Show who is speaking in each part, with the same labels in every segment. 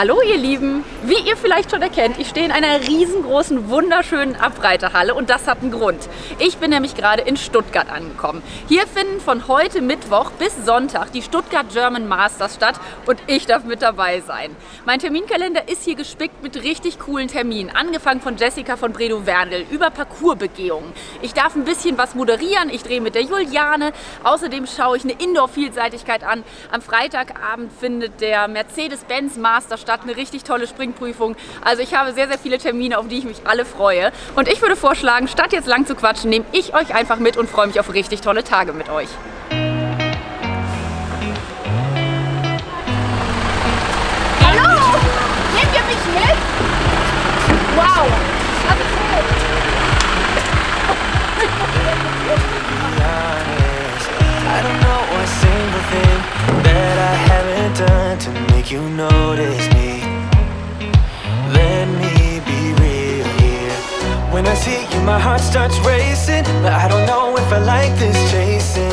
Speaker 1: Hallo ihr Lieben! Wie ihr vielleicht schon erkennt, ich stehe in einer riesengroßen, wunderschönen Abreiterhalle und das hat einen Grund. Ich bin nämlich gerade in Stuttgart angekommen. Hier finden von heute Mittwoch bis Sonntag die Stuttgart German Masters statt und ich darf mit dabei sein. Mein Terminkalender ist hier gespickt mit richtig coolen Terminen, angefangen von Jessica von Bredow-Werndl über Parcoursbegehungen. Ich darf ein bisschen was moderieren, ich drehe mit der Juliane, außerdem schaue ich eine Indoor-Vielseitigkeit an. Am Freitagabend findet der Mercedes-Benz Master statt statt, eine richtig tolle Springprüfung. Also ich habe sehr, sehr viele Termine, auf die ich mich alle freue. Und ich würde vorschlagen, statt jetzt lang zu quatschen, nehme ich euch einfach mit und freue mich auf richtig tolle Tage mit euch.
Speaker 2: Hallo! Nehmt ihr mich mit? Wow! Das ist cool.
Speaker 3: I don't know a single thing that I haven't done to make you notice me. Let me be real here. When I see you, my heart starts racing, but I don't know if I like this chasing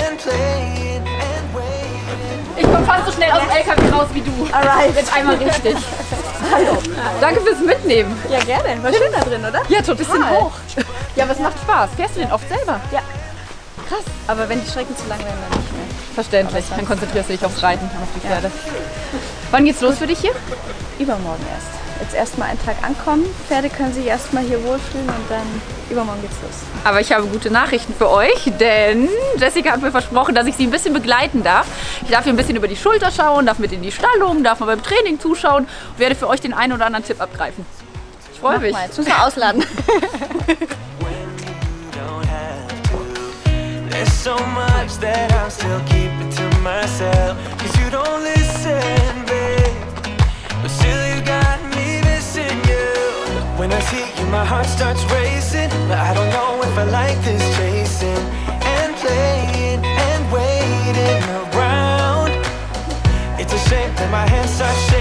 Speaker 3: and playing and waiting.
Speaker 1: Ich komme fast so schnell aus dem LKW raus wie du.
Speaker 2: Alright.
Speaker 1: Jetzt einmal richtig. Hallo. Danke fürs Mitnehmen.
Speaker 2: Ja, gerne. War schön da drin, oder?
Speaker 1: Ja, total. Bisschen hoch. Ja, aber es macht Spaß. Fährst du den oft selber?
Speaker 2: Ja. Krass. Aber wenn die Strecken zu lang werden, dann.
Speaker 1: Verständlich. Dann konzentrierst du dich aufs Reiten, auf die Pferde. Wann geht's los für dich hier?
Speaker 2: Übermorgen erst. Jetzt erstmal einen Tag ankommen. Pferde können sich erstmal hier wohlfühlen und dann übermorgen geht's los.
Speaker 1: Aber ich habe gute Nachrichten für euch, denn Jessica hat mir versprochen, dass ich sie ein bisschen begleiten darf. Ich darf ihr ein bisschen über die Schulter schauen, darf mit in die Stallung, darf mal beim Training zuschauen und werde für euch den einen oder anderen Tipp abgreifen. Ich freue
Speaker 2: Mach
Speaker 1: mich.
Speaker 2: mal, jetzt müssen wir ausladen.
Speaker 3: myself. Cause you don't listen, babe. But still, you got me missing you. When I see you, my heart starts racing. But I don't know if I like this chasing and playing and waiting around. It's a shame that my hands start shaking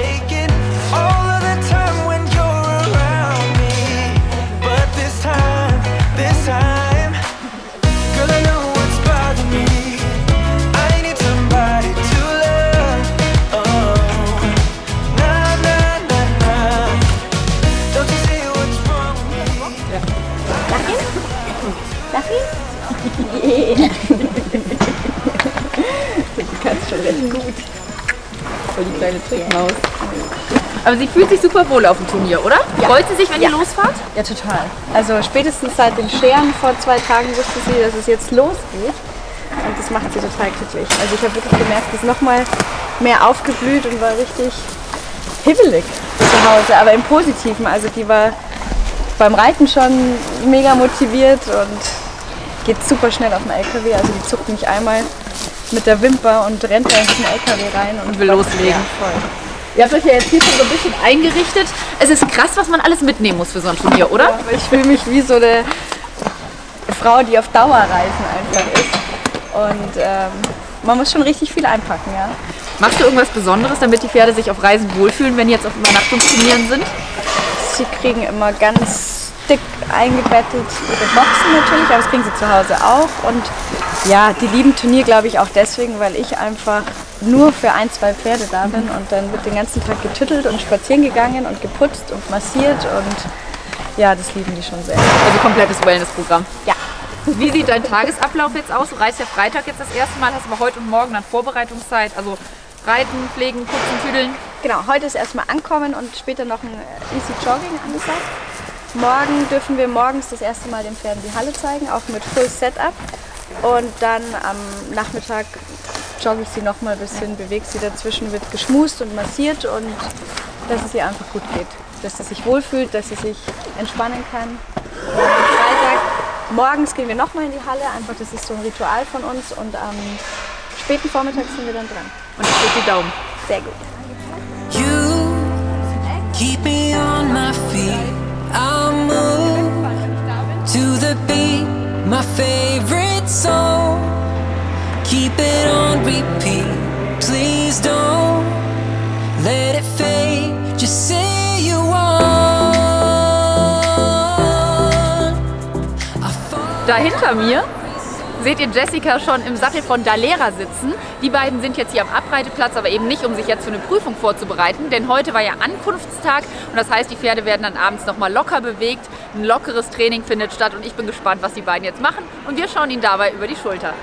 Speaker 1: kannst schon recht gut. Voll die kleine Trickmaus. Aber sie fühlt sich super wohl auf dem Turnier, oder?
Speaker 2: Ja.
Speaker 1: Freut sie sich, wenn
Speaker 2: Ja.
Speaker 1: ihr losfahrt?
Speaker 2: Ja, total. Also spätestens seit den Scheren vor zwei Tagen wusste sie, dass es jetzt losgeht. Und das macht sie total glücklich. Also ich habe wirklich gemerkt, sie ist nochmal mehr aufgeblüht und war richtig hibbelig zu Hause, aber im Positiven. Also die war beim Reiten schon mega motiviert und geht super schnell auf den LKW. Also die zuckt mich einmal mit der Wimper und rennt da in den LKW rein und,
Speaker 1: Und will loslegen.
Speaker 2: Ja, voll.
Speaker 1: Ihr habt euch ja jetzt hier schon so ein bisschen eingerichtet. Es ist krass, was man alles mitnehmen muss für so ein Turnier, oder?
Speaker 2: Aber ich fühle mich wie so eine Frau, die auf Dauerreisen einfach ist. Und ähm, man muss schon richtig viel einpacken, ja.
Speaker 1: Machst du irgendwas Besonderes, damit die Pferde sich auf Reisen wohlfühlen, wenn die jetzt auf Übernachtungsturnieren sind?
Speaker 2: Sie kriegen immer ganz dick eingebettet ihre Boxen natürlich, aber das kriegen sie zu Hause auch. Und ja, die lieben Turnier, glaube ich, auch deswegen, weil ich einfach nur für ein, zwei Pferde da bin und dann wird den ganzen Tag getüttelt und spazieren gegangen und geputzt und massiert und ja, das lieben die schon sehr.
Speaker 1: Also komplettes Wellnessprogramm.
Speaker 2: Ja.
Speaker 1: Wie sieht dein Tagesablauf jetzt aus? Du reist ja Freitag jetzt das erste Mal, hast aber heute und morgen dann Vorbereitungszeit. Also Reiten, Pflegen, Putzen, Tüdeln.
Speaker 2: Genau, heute ist erstmal ankommen und später noch ein Easy Jogging angesagt. Morgen dürfen wir morgens das erste Mal den Pferden die Halle zeigen, auch mit Full Setup. Und dann am Nachmittag jogge ich sie noch mal ein bisschen, bewege sie dazwischen, wird geschmust und massiert und dass es ihr einfach gut geht. Dass sie sich wohlfühlt, dass sie sich entspannen kann. Und am Freitag morgens gehen wir noch mal in die Halle, einfach das ist so ein Ritual von uns und am späten Vormittag sind wir dann dran.
Speaker 1: Und ich drücke die Daumen.
Speaker 2: Sehr gut.
Speaker 3: You keep me on my feet. I'll move to the beat, my favorite song. Keep it on repeat. Please don't let it fade. Just say you want. I
Speaker 1: Da hinter mir
Speaker 4: seht ihr Jessica schon im Sattel von Dalera sitzen. Die beiden sind jetzt hier am Abreiteplatz, aber eben nicht, um sich jetzt für eine Prüfung vorzubereiten, denn heute war ja Ankunftstag und das heißt, die Pferde werden dann abends nochmal locker bewegt. Ein lockeres Training findet statt und ich bin gespannt, was die beiden jetzt machen und wir schauen ihnen dabei über die Schulter.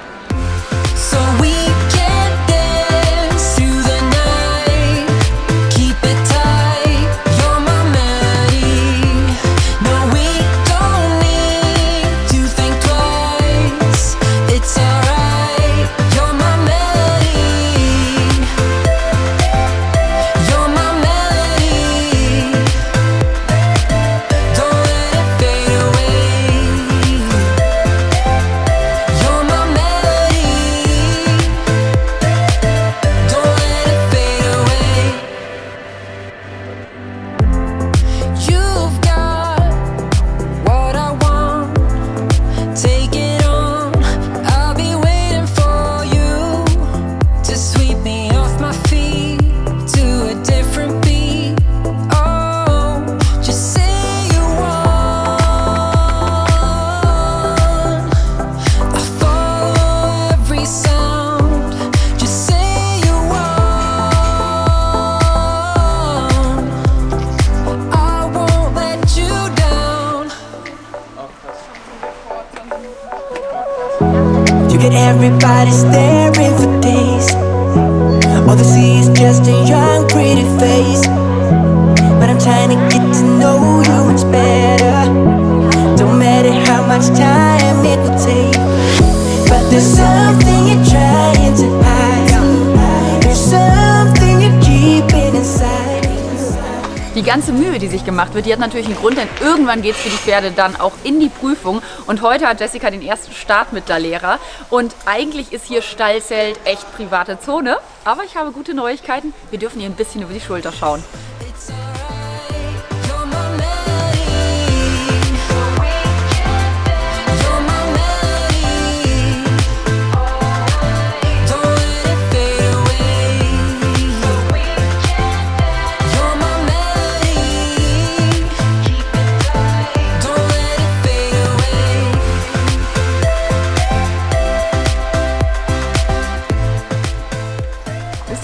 Speaker 5: Get everybody staring for days. All they see is just a young, pretty face. But I'm trying to get to know you much better. Don't matter how much time it will take. But there's something
Speaker 4: Die ganze Mühe, die sich gemacht wird, die hat natürlich einen Grund, denn irgendwann geht es für die Pferde dann auch in die Prüfung. Und heute hat Jessica den ersten Start mit Dalera. Und eigentlich ist hier Stallzelt echt private Zone. Aber ich habe gute Neuigkeiten. Wir dürfen hier ein bisschen über die Schulter schauen.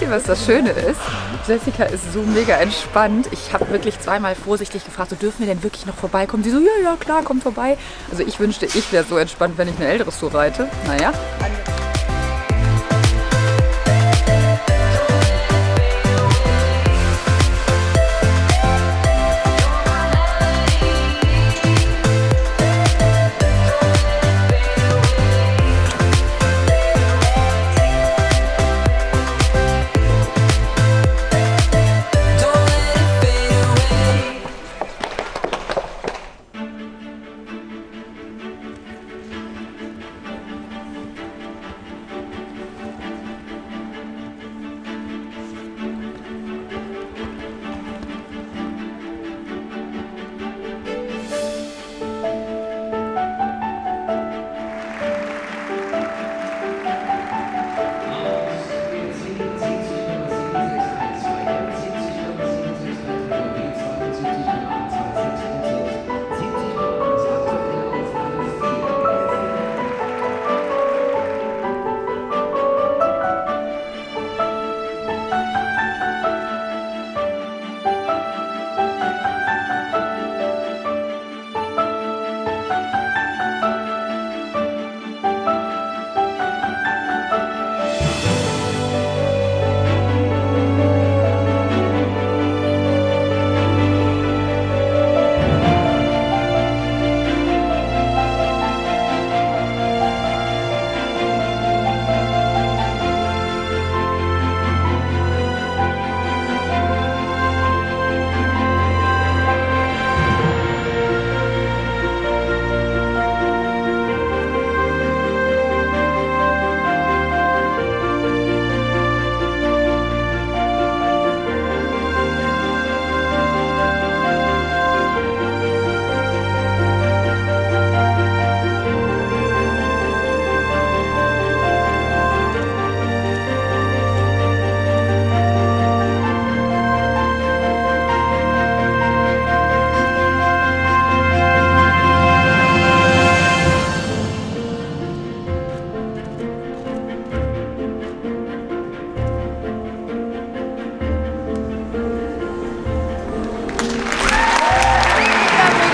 Speaker 4: Was das Schöne ist? Jessica ist so mega entspannt. Ich habe wirklich zweimal vorsichtig gefragt, so dürfen wir denn wirklich noch vorbeikommen? Sie so, ja, ja, klar, komm vorbei. Also ich wünschte, ich wäre so entspannt, wenn ich eine ältere so reite. Naja.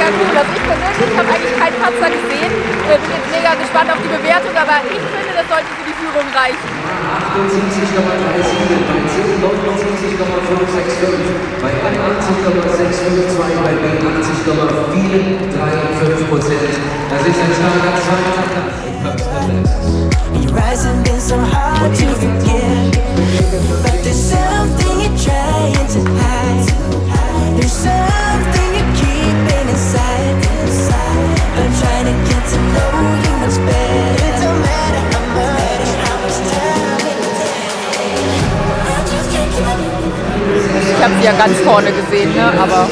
Speaker 1: Mega cool. Also ich persönlich habe eigentlich keinen Patzer gesehen. Ich bin jetzt mega gespannt auf die Bewertung, aber ich finde, das sollte für die Führung reichen.
Speaker 6: 78,37 bei 10, 79,565, bei 81,652, bei B 80,435 Prozent. Das ist ein starker zweiter
Speaker 1: ja ganz vorne gesehen, ne? aber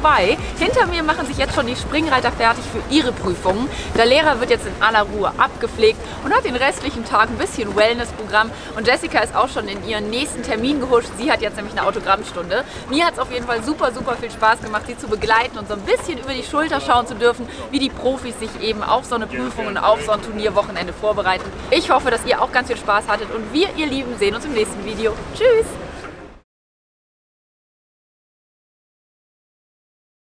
Speaker 1: vorbei. Hinter mir machen sich jetzt schon die Springreiter fertig für ihre Prüfungen. Der Lehrer wird jetzt in aller Ruhe abgepflegt und hat den restlichen Tag ein bisschen Wellness-Programm. Und Jessica ist auch schon in ihren nächsten Termin gehuscht. Sie hat jetzt nämlich eine Autogrammstunde. Mir hat es auf jeden Fall super, super viel Spaß gemacht, sie zu begleiten und so ein bisschen über die Schulter schauen zu dürfen, wie die Profis sich eben auf so eine Prüfung und auf so ein Turnierwochenende vorbereiten. Ich hoffe, dass ihr auch ganz viel Spaß hattet und wir, ihr Lieben, sehen uns im nächsten Video. Tschüss!